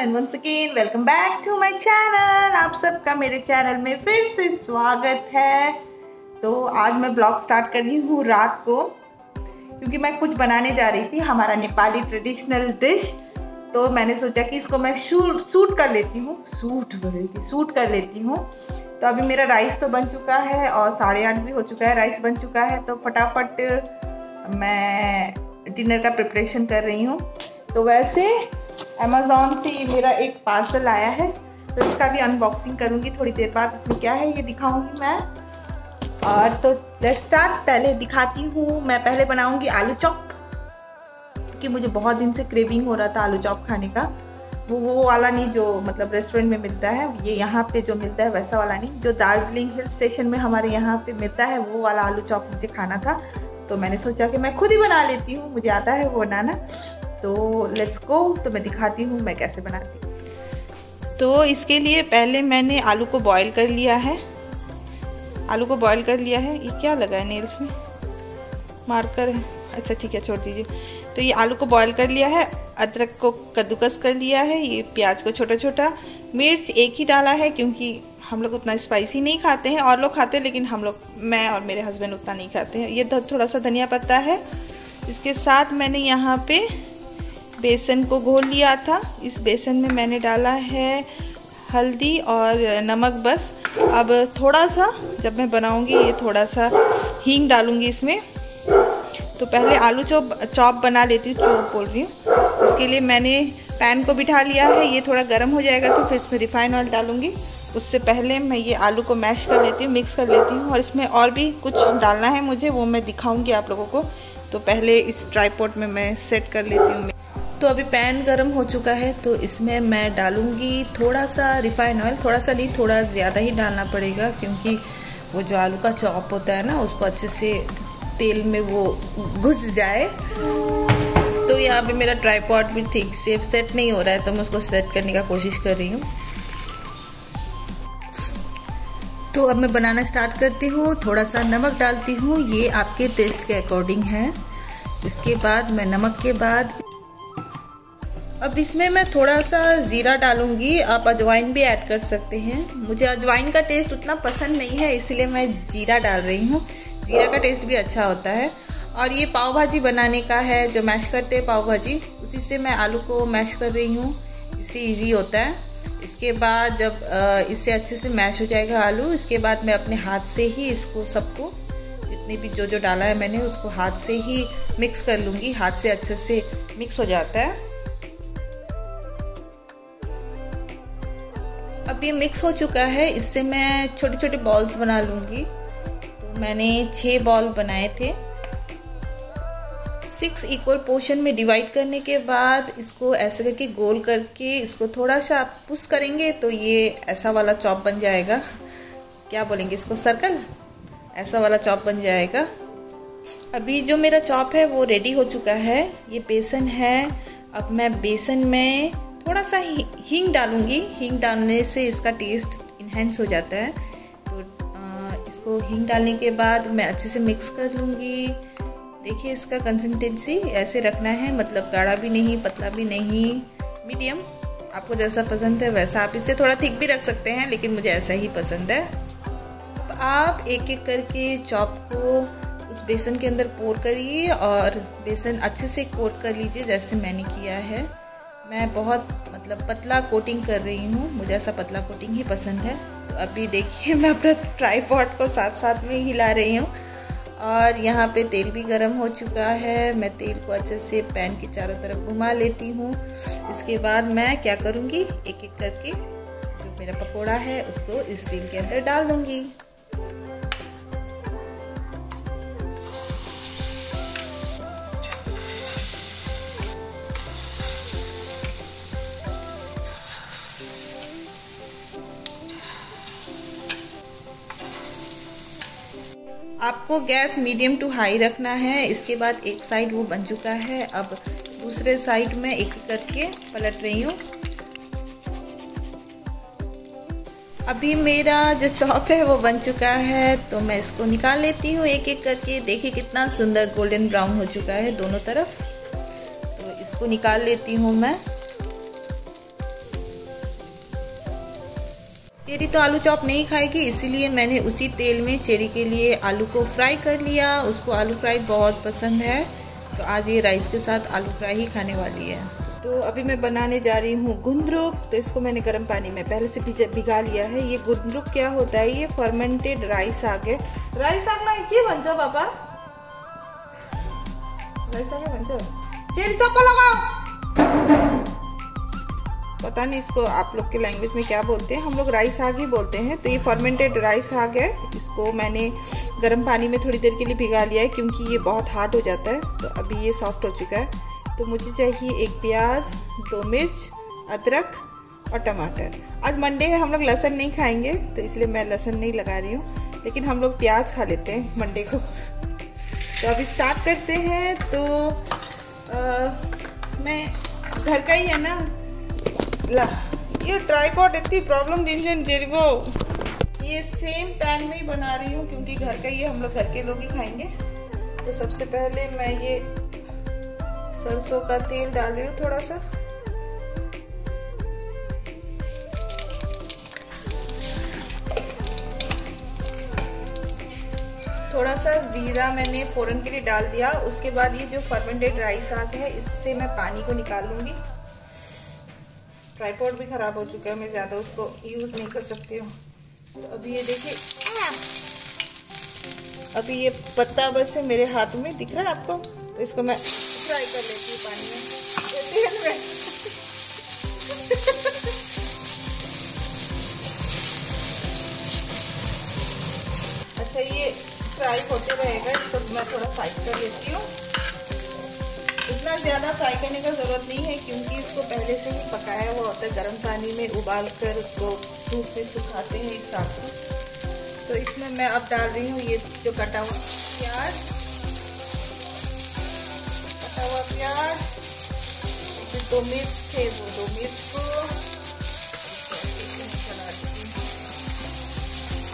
And once again welcome back to my channel आप सबका मेरे चैनल में फिर से स्वागत है। तो आज मैं ब्लॉग स्टार्ट कर रही हूँ रात को, क्योंकि मैं कुछ बनाने जा रही थी, हमारा नेपाली ट्रेडिशनल डिश तो मैंने सोचा कि इसको मैं शूट सूट कर लेती हूँ। सूट बोल सूट कर लेती हूँ। तो अभी मेरा राइस तो बन चुका है और साढ़े आठ भी हो चुका है राइस बन चुका है। तो फटाफट मैं डिनर का प्रिपरेशन कर रही हूँ। तो वैसे अमेज़ोन से मेरा एक पार्सल आया है। तो इसका भी अनबॉक्सिंग करूँगी थोड़ी देर बाद। इसमें क्या है, ये दिखाऊँगी मैं। और तो लेट स्टार्ट पहले दिखाती हूँ। मैं पहले बनाऊँगी आलू चॉप। क्योंकि मुझे बहुत दिन से क्रेविंग हो रहा था आलू चॉप खाने का। वो वो वाला नहीं जो मतलब रेस्टोरेंट में मिलता है। ये यहाँ पे जो मिलता है, वैसा वाला नहीं। जो दार्जिलिंग हिल स्टेशन में हमारे यहाँ पे मिलता है, वो वाला आलू चॉप मुझे खाना था। तो मैंने सोचा कि मैं खुद ही बना लेती हूँ। मुझे आता है वो बनाना। तो लेट्स गो तो मैं दिखाती हूँ मैं कैसे बनाती हूँ। तो इसके लिए पहले मैंने आलू को बॉईल कर लिया है। आलू को बॉईल कर लिया है। ये क्या लगा है नेल्स में? मार्कर है। अच्छा ठीक है, छोड़ दीजिए। तो ये आलू को बॉईल कर लिया है। अदरक को कद्दूकस कर लिया है। ये प्याज को छोटा छोटा मिर्च एक ही डाला है क्योंकि हम लोग उतना स्पाइसी नहीं खाते हैं। और लोग खाते हैं, लेकिन हम लोग, मैं और मेरे हस्बैंड उतना नहीं खाते हैं। ये थोड़ा सा धनिया पत्ता है। इसके साथ मैंने यहाँ पे बेसन को घोल लिया था। इस बेसन में मैंने डाला है हल्दी और नमक बस। अब थोड़ा सा, जब मैं बनाऊँगी, ये थोड़ा सा हींग डालूँगी इसमें। तो पहले आलू चॉप चॉप बना लेती हूँ, चॉप बोल रही हूँ। इसके लिए मैंने पैन को बिठा लिया है, ये थोड़ा गर्म हो जाएगा तो फिर इसमें रिफाइन ऑयल डालूँगी। उससे पहले मैं ये आलू को मैश कर लेती हूँ, मिक्स कर लेती हूँ और इसमें और भी कुछ डालना है मुझे, वो मैं दिखाऊँगी आप लोगों को। तो पहले इस ट्राईपोर्ट में मैं सेट कर लेती हूँ। तो अभी पैन गर्म हो चुका है तो इसमें मैं डालूँगी थोड़ा सा रिफाइन ऑयल थोड़ा सा नहीं, थोड़ा ज़्यादा ही डालना पड़ेगा क्योंकि वो जो आलू का चॉप होता है ना, उसको अच्छे से तेल में वो घुस जाए। तो यहाँ पे मेरा ट्राईपॉड भी ठीक से सेट नहीं हो रहा है तो मैं उसको सेट करने का कोशिश कर रही हूँ। तो अब मैं बनाना स्टार्ट करती हूँ थोड़ा सा नमक डालती हूँ, ये आपके टेस्ट के अकॉर्डिंग है। इसके बाद, मैं नमक के बाद अब इसमें मैं थोड़ा सा ज़ीरा डालूँगी। आप अजवाइन भी ऐड कर सकते हैं। मुझे अजवाइन का टेस्ट उतना पसंद नहीं है, इसलिए मैं जीरा डाल रही हूँ। जीरा का टेस्ट भी अच्छा होता है। और ये पाव भाजी बनाने का है, जो मैश करते हैं पाव भाजी उसी से मैं आलू को मैश कर रही हूँ। इससे ईजी होता है। इसके बाद जब इससे अच्छे से मैश हो जाएगा आलू, इसके बाद मैं अपने हाथ से ही इसको सबको, जितने भी जो जो डाला है मैंने, उसको हाथ से ही मिक्स कर लूँगी। हाथ से अच्छे से मिक्स हो जाता है। अब ये मिक्स हो चुका है, इससे मैं छोटे छोटे बॉल्स बना लूँगी। तो मैंने छः बॉल बनाए थे। सिक्स इक्वल पोर्शन में डिवाइड करने के बाद इसको ऐसे करके गोल करके इसको थोड़ा सा पुश करेंगे तो ये ऐसा वाला चॉप बन जाएगा। क्या बोलेंगे इसको सर्कल ऐसा वाला चॉप बन जाएगा। अभी जो मेरा चॉप है वो रेडी हो चुका है। ये बेसन है। अब मैं बेसन में थोड़ा सा हींग डालूँगी। हींग डालने से इसका टेस्ट इन्हेंस हो जाता है। तो इसको हींग डालने के बाद मैं अच्छे से मिक्स कर लूँगी। देखिए इसका कंसिस्टेंसी ऐसे रखना है मतलब गाढ़ा भी नहीं, पतला भी नहीं मीडियम आपको जैसा पसंद है वैसा आप इससे थोड़ा थिक भी रख सकते हैं, लेकिन मुझे ऐसा ही पसंद है। अब आप एक एक करके चॉप को उस बेसन के अंदर पोर करिए और बेसन अच्छे से कोट कर लीजिए, जैसे मैंने किया है। मैं बहुत मतलब पतला कोटिंग कर रही हूँ। मुझे ऐसा पतला कोटिंग ही पसंद है। तो अभी देखिए, मैं अपना ट्राईपॉड को साथ साथ में हिला रही हूँ। और यहाँ पे तेल भी गर्म हो चुका है। मैं तेल को अच्छे से पैन के चारों तरफ़ घुमा लेती हूँ। इसके बाद मैं क्या करूँगी? एक एक करके जो मेरा पकोड़ा है, उसको इस तेल के अंदर डाल दूँगी। आपको गैस मीडियम टू हाई रखना है, इसके बाद एक साइड वो बन चुका है। अब दूसरे साइड में एक करके पलट रही हूँ। अभी मेरा जो चॉप है वो बन चुका है तो मैं इसको निकाल लेती हूँ एक एक करके। देखिए कितना सुंदर गोल्डन ब्राउन हो चुका है दोनों तरफ़। तो इसको निकाल लेती हूँ मैं। चेरी तो आलू चॉप नहीं खाएगी, इसीलिए मैंने उसी तेल में चेरी के लिए आलू को फ्राई कर लिया। उसको आलू फ्राई बहुत पसंद है। तो आज ये राइस के साथ आलू फ्राई ही खाने वाली है। तो अभी मैं बनाने जा रही हूँ गुंदरुक। तो इसको मैंने गर्म पानी में पहले से भिगा लिया है। ये गुंदरुक क्या होता है? ये फर्मेंटेड राइस आगे राइस आगना बन जाओ पापा। राइस आगे भन्छ चेरी चप्पल लगाओ। पता नहीं इसको आप लोग के लैंग्वेज में क्या बोलते हैं। हम लोग राइस आग ही बोलते हैं। तो ये फर्मेंटेड राइस आग है। इसको मैंने गर्म पानी में थोड़ी देर के लिए भिगा लिया है क्योंकि ये बहुत हार्ड हो जाता है। तो अभी ये सॉफ्ट हो चुका है। तो मुझे चाहिए एक प्याज दो मिर्च अदरक और टमाटर। आज मंडे है हम लोग लहसन नहीं खाएँगे तो इसलिए मैं लहसन नहीं लगा रही हूँ। लेकिन हम लोग प्याज खा लेते हैं मंडे को। तो अभी स्टार्ट करते हैं। तो आ, मैं घर का ही है ना? ये ट्राईपॉड इतनी प्रॉब्लम दिन जेरिबो ये सेम पैन में ही बना रही हूँ, क्योंकि घर का ये हम लोग, घर के लोग ही खाएँगे। तो सबसे पहले मैं ये सरसों का तेल डाल रही हूँ थोड़ा सा। थोड़ा सा ज़ीरा मैंने फ़ौरन के लिए डाल दिया, उसके बाद ये जो फर्मेंटेड राइस आग है, इससे मैं पानी को निकाल लूँगी। ट्राईपॉड भी ख़राब हो चुका है, मैं ज़्यादा उसको यूज़ नहीं कर सकती हूँ। तो अभी ये देखिए अभी ये पत्ता बस है मेरे हाथ में, दिख रहा है आपको? तो इसको मैं फ्राई कर लेती हूँ पानी में। तेल में। अच्छा ये फ्राई होते रहेगा, इसको मैं थोड़ा फ्राई कर लेती हूँ। इतना ज़्यादा फ्राई करने का ज़रूरत नहीं है क्योंकि इसको पहले से ही पकाया हुआ होता है, गर्म पानी में उबाल कर उसको धूप में सुखाते हैं इस हिसाब से तो इसमें मैं अब डाल रही हूँ ये जो कटा हुआ प्याज। कटा हुआ प्याज दो मिर्च थे, वो दो मिर्च को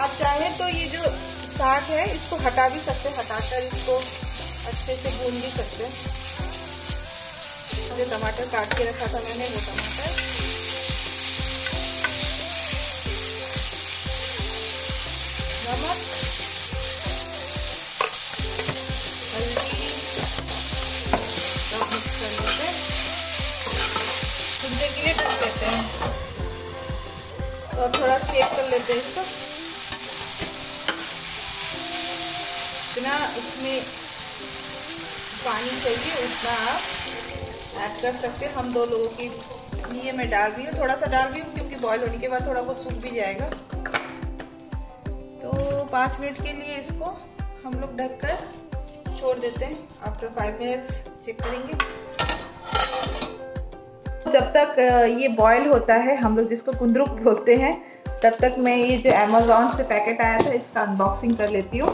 आप चाहे तो ये जो साग है, इसको हटा भी सकते हटाकर इसको अच्छे से भून भी सकते हैं। जो टमाटर काट के रखा था मैंने, वो टमाटर। नमक, हल्दी खुदने के लिए ढक लेते हैं। और थोड़ा चेक कर लेते हैं इसको। जितना इसमें पानी चाहिए, उतना आप ऐड कर सकते हैं। हम दो लोगों के लिए मैं डाल रही हूँ। थोड़ा सा डाल रही हूँ क्योंकि बॉईल होने के बाद थोड़ा वो सूख भी जाएगा। तो पाँच मिनट के लिए इसको हम लोग ढक कर छोड़ देते हैं। आफ्टर फाइव मिनट्स चेक करेंगे। जब तक ये बॉयल होता है, हम लोग जिसको कुंदरुक बोलते हैं, तब तक मैं ये जो अमेज़ोन से पैकेट आया था, इसका अनबॉक्सिंग कर लेती हूँ।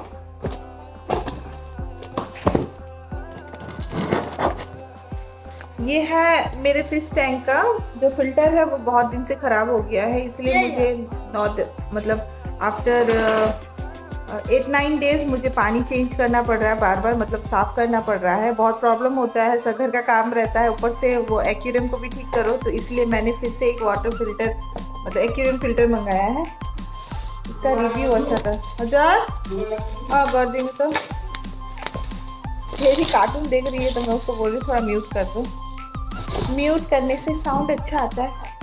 ये है मेरे फ़िश टैंक का जो फ़िल्टर है वो बहुत दिन से ख़राब हो गया है इसलिए मुझे नौ मतलब आफ्टर एट नाइन डेज़ मुझे पानी चेंज करना पड़ रहा है बार बार मतलब साफ़ करना पड़ रहा है। बहुत प्रॉब्लम होता है सघर का काम रहता है ऊपर से वो एक्यूरियम को भी ठीक करो तो इसलिए मैंने फिर से एक वाटर फ़िल्टर मतलब एक्यूरियम फ़िल्टर मंगाया है। इसका रिव्यू अच्छा था। हज़ार? हाँ कर देंगे तो। मेरी कार्टून देख रही है तो मैं उसको बोल रही थोड़ा म्यूट कर दूँ। म्यूट करने से साउंड अच्छा आता है।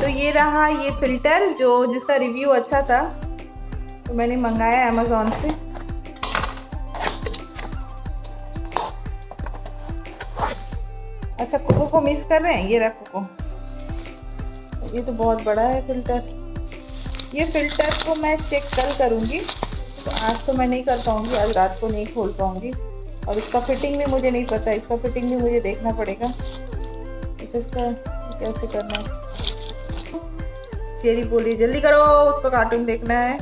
तो ये रहा ये फ़िल्टर जो जिसका रिव्यू अच्छा था। तो मैंने मंगाया अमेज़ोन से। अच्छा कोको को मिस कर रहे हैं? ये रहा कोको। ये तो बहुत बड़ा है फ़िल्टर। ये फ़िल्टर को मैं चेक कल करूँगी। तो आज तो मैं नहीं कर पाऊँगी, आज रात को नहीं खोल पाऊँगी। और इसका फिटिंग भी मुझे नहीं पता, इसका फिटिंग भी मुझे देखना पड़ेगा। अच्छा इसका कैसे करना है? चेरी बोली जल्दी करो, उसको कार्टून देखना है।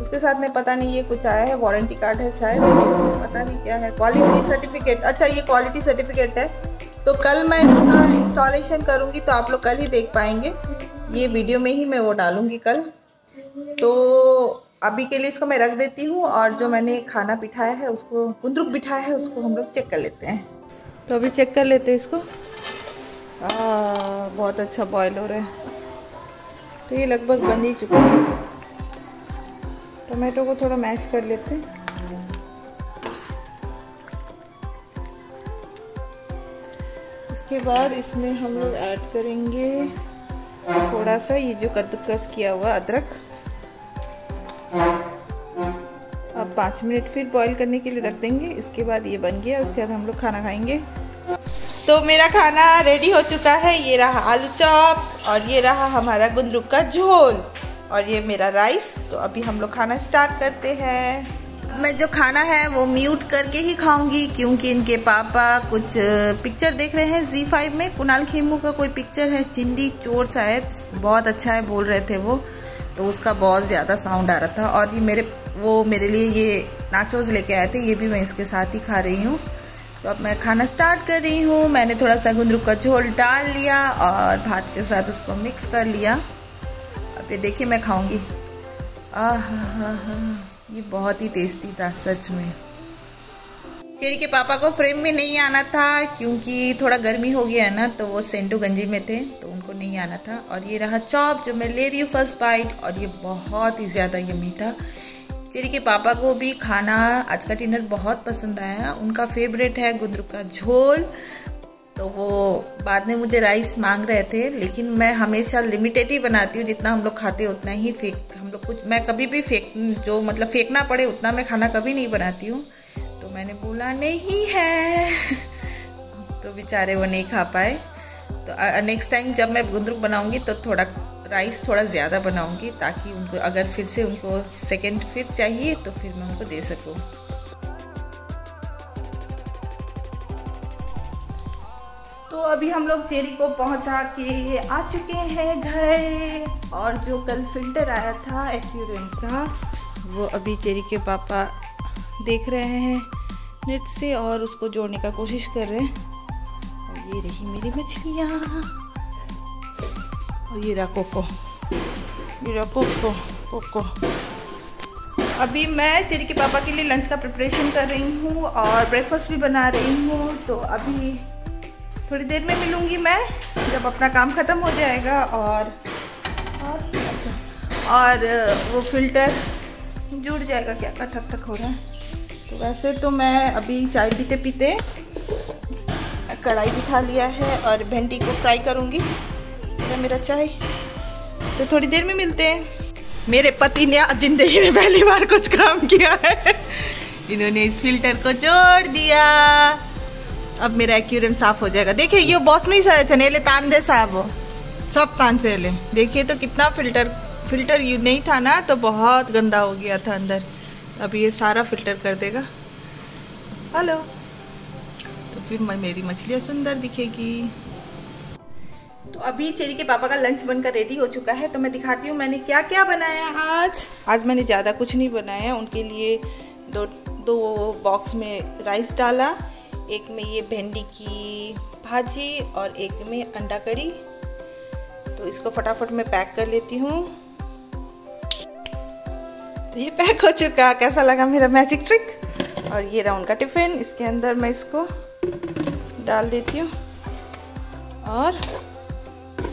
उसके साथ में पता नहीं ये कुछ आया है वारंटी कार्ड है शायद। पता नहीं क्या है। क्वालिटी सर्टिफिकेट अच्छा ये क्वालिटी सर्टिफिकेट है। तो कल मैं इसका इंस्टॉलेशन करूँगी तो आप लोग कल ही देख पाएँगे। ये वीडियो में ही मैं वो डालूँगी कल। तो अभी के लिए इसको मैं रख देती हूँ और जो मैंने खाना बिठाया है, उसको, कुंदरुक बिठाया है, उसको हम लोग चेक कर लेते हैं। तो अभी चेक कर लेते हैं इसको। आ, बहुत अच्छा बॉयल हो रहा है। तो ये लगभग बन ही चुका है। टमाटो को थोड़ा मैश कर लेते हैं। इसके बाद इसमें हम लोग ऐड करेंगे थोड़ा सा ये जो कद्दूकस किया हुआ अदरक। अब पाँच मिनट फिर बॉईल करने के लिए रख देंगे। इसके बाद ये बन गया। उसके बाद हम लोग खाना खाएँगे। तो मेरा खाना रेडी हो चुका है। ये रहा आलू चॉप और ये रहा हमारा गुंदरुक का झोल और ये मेरा राइस तो अभी हम लोग खाना स्टार्ट करते हैं। मैं जो खाना है वो म्यूट करके ही खाऊँगी क्योंकि इनके पापा कुछ पिक्चर देख रहे हैं जी फाइव में। कुणाल खेमू का कोई पिक्चर है? चिंदी चोर शायद। बहुत अच्छा है बोल रहे थे वो। तो उसका बहुत ज़्यादा साउंड आ रहा था। और ये मेरे, वो मेरे लिए ये नाचोज लेके आए थे। ये भी मैं इसके साथ ही खा रही हूँ। तो अब मैं खाना स्टार्ट कर रही हूँ। मैंने थोड़ा सा गुंदरुक का झोल डाल लिया और भात के साथ उसको मिक्स कर लिया। अब ये देखिए मैं खाऊँगी। आ हा हा हा। ये बहुत ही टेस्टी था, सच में। चेरी के पापा को फ्रेम में नहीं आना था, क्योंकि थोड़ा गर्मी हो गया है ना तो वो सेंटू गंजी में थे तो उनको नहीं आना था। और ये रहा चॉप जो मैं ले रही हूँ फ़र्स्ट बाइट और ये बहुत ही ज़्यादा यमी था। चेरी के पापा को भी खाना आज का डिनर बहुत पसंद आया। उनका फेवरेट है गुंदरू का झोल। तो वो बाद में मुझे राइस मांग रहे थे, लेकिन मैं हमेशा लिमिटेड ही बनाती हूँ, जितना हम लोग खाते उतना ही फेंक हम लोग कुछ, मैं कभी भी फेंक जो मतलब फेंकना पड़े, उतना मैं खाना कभी नहीं बनाती हूँ। तो मैंने बोला, नहीं है। तो बेचारे वो नहीं खा पाए। तो नेक्स्ट टाइम जब मैं गुंदरुक बनाऊँगी तो थोड़ा राइस थोड़ा ज़्यादा बनाऊँगी ताकि उनको, अगर फिर से उनको सेकेंड फिर चाहिए तो फिर मैं उनको दे सकूँ। तो अभी हम लोग चेरी को पहुँचा के आ चुके हैं घर, और जो कल फ़िल्टर आया था एक्यूरेंट का, वो अभी चेरी के पापा देख रहे हैं नेट से और उसको जोड़ने का कोशिश कर रहे हैं। और ये रही मेरी मछलियाँ। और ये रहा कोको ये रहा कोको कोको अभी मैं चेरी के पापा के लिए लंच का प्रिपरेशन कर रही हूँ और ब्रेकफास्ट भी बना रही हूँ तो अभी थोड़ी देर में मिलूँगी मैं, जब अपना काम ख़त्म हो जाएगा और और अच्छा और, वो फ़िल्टर जुड़ जाएगा क्या? का ठक ठक हो रहा है। तो वैसे तो मैं अभी चाय पीते पीते कढ़ाई बिठा लिया है और भिंडी को फ्राई करूँगी। मेरा चाय। तो थोड़ी देर में मिलते हैं। मेरे पति ने आज ज़िंदगी में पहली बार कुछ काम किया है। इन्होंने इस फ़िल्टर को जोड़ दिया। अब मेरा एक्यूरियम साफ़ हो जाएगा। देखिए, ये बॉस नहीं सहे चनेले तान दे साहब वो सब तान से ले। देखिए तो कितना फ़िल्टर फ़िल्टर यू नहीं था ना तो बहुत गंदा हो गया था अंदर। अब ये सारा फ़िल्टर कर देगा। हेलो। तो फिर मेरी मछलियाँ सुंदर दिखेगी। तो अभी चेरी के पापा का लंच बनकर रेडी हो चुका है तो मैं दिखाती हूँ मैंने क्या क्या बनाया आज। आज मैंने ज़्यादा कुछ नहीं बनाया, उनके लिए दो दो बॉक्स में राइस डाला, एक में ये भिंडी की भाजी और एक में अंडा कड़ी। तो इसको फटाफट मैं पैक कर लेती हूँ। तो ये पैक हो चुका, कैसा लगा मेरा मैजिक ट्रिक और ये रहा उनका टिफ़िन इसके अंदर मैं इसको डाल देती हूँ। और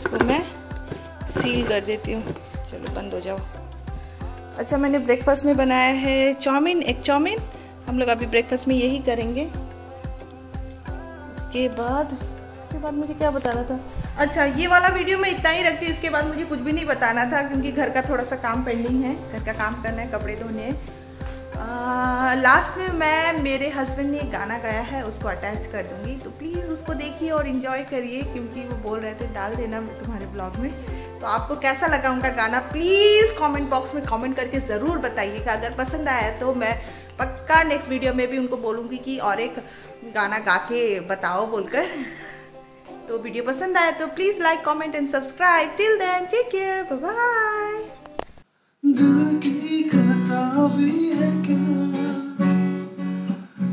इसको मैं सील कर देती हूँ। चलो, बंद हो जाओ। अच्छा मैंने ब्रेकफास्ट में बनाया है चाउमीन, एक चाउमीन। हम लोग अभी ब्रेकफास्ट में यही करेंगे। उसके बाद उसके बाद मुझे क्या बताना था? अच्छा ये वाला वीडियो मैं इतना ही रखती हूँ, इसके बाद मुझे कुछ भी नहीं बताना था, क्योंकि घर का थोड़ा सा काम पेंडिंग है। घर का काम करना है, कपड़े धोने लास्ट में मैं, मेरे हस्बैंड ने एक गाना गाया है, उसको अटैच कर दूँगी। तो प्लीज़ उसको देखिए और इन्जॉय करिए, क्योंकि वो बोल रहे थे, डाल देना तुम्हारे ब्लॉग में। तो आपको कैसा लगा उनका गाना? प्लीज़ कमेंट बॉक्स में कमेंट करके ज़रूर बताइएगा। अगर पसंद आया तो मैं पक्का नेक्स्ट वीडियो में भी उनको बोलूँगी कि और एक गाना गा के बताओ बोलकर। तो वीडियो पसंद आया तो please like comment and subscribe till then take care bye पता भी है क्या?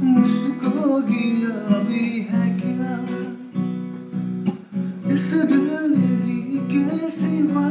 मुझको गिरा भी है क्या? इस दिल के सिवा